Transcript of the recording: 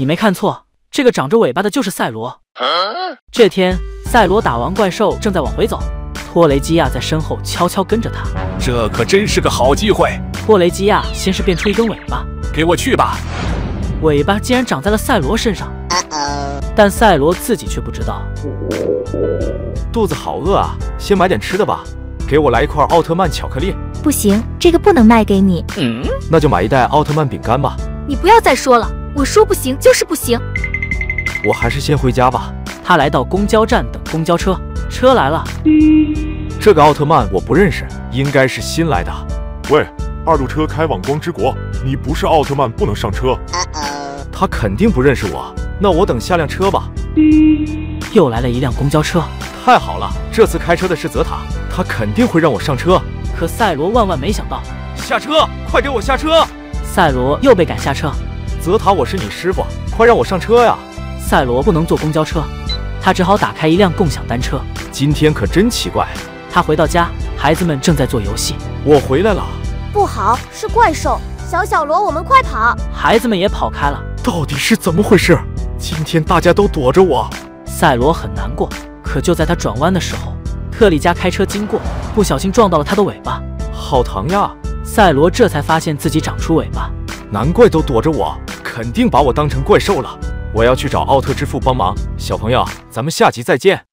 你没看错，这个长着尾巴的就是赛罗。这天，赛罗打完怪兽，正在往回走，托雷基亚在身后悄悄跟着他。这可真是个好机会！托雷基亚先是变出一根尾巴，给我去吧！尾巴竟然长在了赛罗身上，但赛罗自己却不知道。肚子好饿啊，先买点吃的吧。给我来一块奥特曼巧克力。不行，这个不能卖给你。嗯，那就买一袋奥特曼饼干吧。你不要再说了，我说不行就是不行。我还是先回家吧。他来到公交站等公交车，车来了。这个奥特曼我不认识，应该是新来的。喂，二路车开往光之国，你不是奥特曼不能上车。他肯定不认识我，那我等下辆车吧。又来了一辆公交车。太好了，这次开车的是泽塔，他肯定会让我上车。可赛罗万万没想到，下车，快给我下车！赛罗又被赶下车。泽塔，我是你师傅，快让我上车呀！赛罗不能坐公交车，他只好打开一辆共享单车。今天可真奇怪。他回到家，孩子们正在做游戏。我回来了。不好，是怪兽！小小罗，我们快跑！孩子们也跑开了。到底是怎么回事？今天大家都躲着我。赛罗很难过。可就在他转弯的时候，特利迦开车经过，不小心撞到了他的尾巴，好疼呀！赛罗这才发现自己长出尾巴，难怪都躲着我，肯定把我当成怪兽了。我要去找奥特之父帮忙。小朋友，咱们下集再见。